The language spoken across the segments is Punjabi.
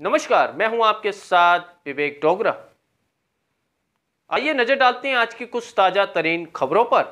नमस्कार मैं हूं आपके साथ विवेक डोगरा आइए नजर डालते हैं आज की कुछ ताजा तरीन खबरों पर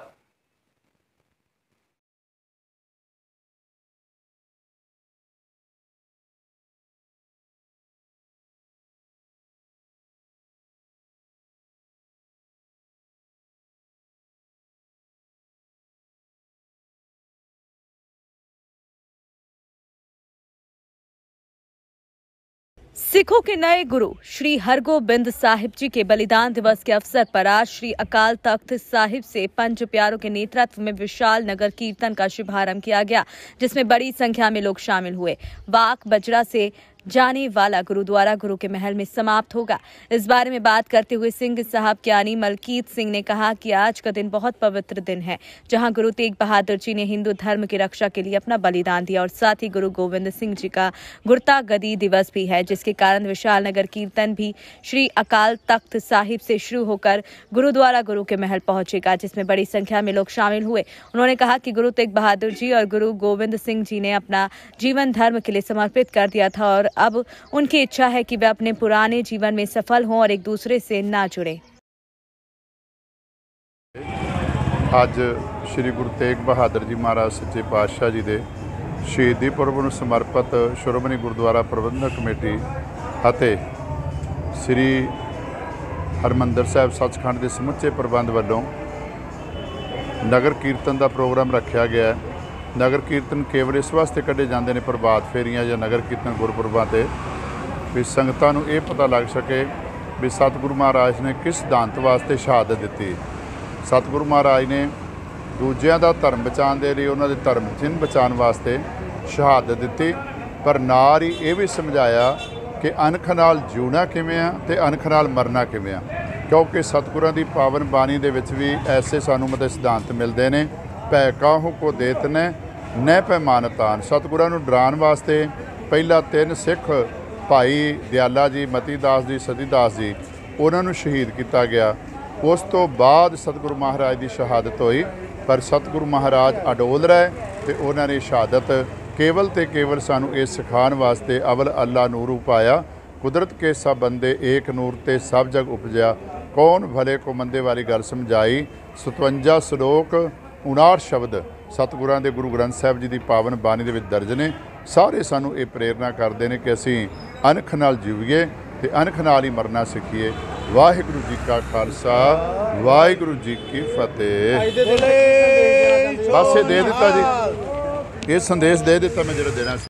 सिखों के नए गुरु, श्री हरगोबिंद साहिब जी के बलिदान दिवस के अवसर पर आज श्री अकाल तख्त साहिब से पंच प्यारों के नेतृत्व में विशाल नगर कीर्तन का शुभारंभ किया गया, जिसमें बड़ी संख्या में लोग शामिल हुए। वाक, बजरा से जाने वाला गुरुद्वारा गुरु के महल में समाप्त होगा। इस बारे में बात करते हुए सिंह साहब ज्ञानी मलकीत सिंह ने कहा कि आज का दिन बहुत पवित्र दिन है, जहाँ गुरु तेग बहादुर जी ने हिंदू धर्म की रक्षा के लिए अपना बलिदान दिया और साथ ही गुरु गोविंद सिंह जी का गुरता गदी दिवस भी है, जिसके कारण विशाल नगर कीर्तन भी श्री अकाल तख्त साहिब से शुरू होकर गुरुद्वारा गुरु के महल पहुंचेगा, जिसमें बड़ी संख्या में लोग शामिल हुए। उन्होंने कहा कि गुरु तेग बहादुर जी और गुरु गोविंद सिंह जी ने अपना जीवन धर्म के लिए समर्पित कर दिया था और अब उनकी इच्छा है कि वे अपने पुराने जीवन में सफल हों और एक दूसरे से ना जुड़े ਅੱਜ ਸ੍ਰੀ ਗੁਰੂ ਤੇਗ ਬਹਾਦਰ ਜੀ ਮਹਾਰਾਜ ਸੱਚੇ ਪਾਤਸ਼ਾਹ ਜੀ ਦੇ ਸ਼ਹੀਦੀ ਪੁਰਬ ਨੂੰ ਸਮਰਪਿਤ ਸ਼੍ਰੋਮਣੀ ਗੁਰਦੁਆਰਾ ਪ੍ਰਬੰਧਕ ਕਮੇਟੀ ਅਤੇ ਸ੍ਰੀ ਹਰਮੰਦਰ ਸਾਹਿਬ ਸੱਚਖੰਡ ਦੇ ਸਮੁੱਚੇ ਪ੍ਰਬੰਧ ਵੱਲੋਂ ਨਗਰ ਕੀਰਤਨ ਦਾ ਪ੍ਰੋਗਰਾਮ ਰੱਖਿਆ ਗਿਆ ਹੈ ਨਗਰ ਕੀਰਤਨ ਕੇਵਲ ਇਸ ਵਾਸਤੇ ਕੱਢੇ ਜਾਂਦੇ ਨੇ ਪ੍ਰਭਾਤ ਫੇਰੀਆਂ ਜਾਂ ਨਗਰ ਕੀਰਤਨ ਗੁਰਪੁਰਬਾਂ ਤੇ ਵੀ ਸੰਗਤਾਂ ਨੂੰ ਇਹ ਪਤਾ ਲੱਗ ਸਕੇ ਵੀ ਸਤਿਗੁਰੂ ਮਹਾਰਾਜ ਨੇ ਕਿਸ ਸਿਧਾਂਤ ਵਾਸਤੇ ਸ਼ਹਾਦਤ ਦਿੱਤੀ। ਸਤਿਗੁਰੂ ਮਹਾਰਾਜ ਨੇ ਦੂਜਿਆਂ ਦਾ ਧਰਮ ਬਚਾਉਣ ਦੇ ਲਈ ਉਹਨਾਂ ਦੇ ਧਰਮ ਚਿੰਨ੍ਹ ਬਚਾਉਣ ਵਾਸਤੇ ਸ਼ਹਾਦਤ ਦਿੱਤੀ, ਪਰ ਨਾਲ ਹੀ ਇਹ ਵੀ ਸਮਝਾਇਆ ਕਿ ਅਨਖ ਨਾਲ ਜੂਣਾ ਕਿਵੇਂ ਆ ਤੇ ਅਨਖ ਨਾਲ ਮਰਨਾ ਕਿਵੇਂ ਆ। ਕਿਉਂਕਿ ਸਤਿਗੁਰਾਂ ਦੀ ਪਾਵਨ ਬਾਣੀ ਦੇ ਵਿੱਚ ਵੀ ਐਸੇ ਸਾਨੂੰ ਮਤੇ ਸਿਧਾਂਤ ਮਿਲਦੇ ਨੇ, ਭੈ ਕਾਹੂ ਕੋ ਦੇਤ ਨੇ ਨੈ ਪੈਮਾਨਤਾਨ ਸਤਿਗੁਰਾਂ ਨੂੰ ਡਰਾਉਣ ਵਾਸਤੇ ਪਹਿਲਾ ਤਿੰਨ ਸਿੱਖ ਭਾਈ ਦਿਆਲਾ ਜੀ, ਮਤੀ ਦਾਸ ਜੀ, ਸਤੀ ਦਾਸ ਜੀ, ਉਹਨਾਂ ਨੂੰ ਸ਼ਹੀਦ ਕੀਤਾ ਗਿਆ। ਉਸ ਤੋਂ ਬਾਅਦ ਸਤਿਗੁਰੂ ਮਹਾਰਾਜ ਦੀ ਸ਼ਹਾਦਤ ਹੋਈ, ਪਰ ਸਤਿਗੁਰੂ ਮਹਾਰਾਜ ਅਡੋਲ ਰਹੇ ਤੇ ਉਹਨਾਂ ਨੇ ਸ਼ਹਾਦਤ ਕੇਵਲ ਤੇ ਕੇਵਲ ਸਾਨੂੰ ਇਹ ਸਿਖਾਉਣ ਵਾਸਤੇ ਅਵਲ ਅੱਲਾ ਨੂਰ ਪਾਇਆ ਕੁਦਰਤ ਕੇ ਸਭ ਬੰਦੇ ਏਕ ਨੂਰ ਤੇ ਸਭ ਜਗ ਉਪਜਿਆ। ਕੌਣ ਭਲੇ ਕੋ ਮੰਦੇ ਵਾਲੀ ਗੱਲ ਸਮਝਾਈ? 57 ਸ਼ਲੋਕ 59 ਸ਼ਬਦ। ਸਤਿਗੁਰਾਂ ਦੇ ਗੁਰੂ ਗ੍ਰੰਥ ਸਾਹਿਬ ਜੀ ਦੀ ਪਾਵਨ ਬਾਣੀ ਦੇ ਵਿੱਚ ਦਰਜ ਨੇ। ਸਾਰੇ ਸਾਨੂੰ ਇਹ ਪ੍ਰੇਰਣਾ ਕਰਦੇ ਨੇ ਕਿ ਅਸੀਂ ਅਨਖ ਨਾਲ ਜੀਵੀਏ ਤੇ ਅਨਖ ਨਾਲ ਹੀ ਮਰਨਾ ਸਿੱਖੀਏ। ਵਾਹਿਗੁਰੂ ਜੀ ਕਾ ਖਾਲਸਾ ਵਾਹਿਗੁਰੂ ਜੀ ਕੀ ਫਤਿਹ। ਬਸ ਇਹ ਦੇ ਦਿੱਤਾ ਜੀ। ਇਹ ਸੰਦੇਸ਼ ਦੇ ਦਿੱਤਾ ਮੈਂ ਜਿਹੜਾ ਦੇਣਾ ਸੀ।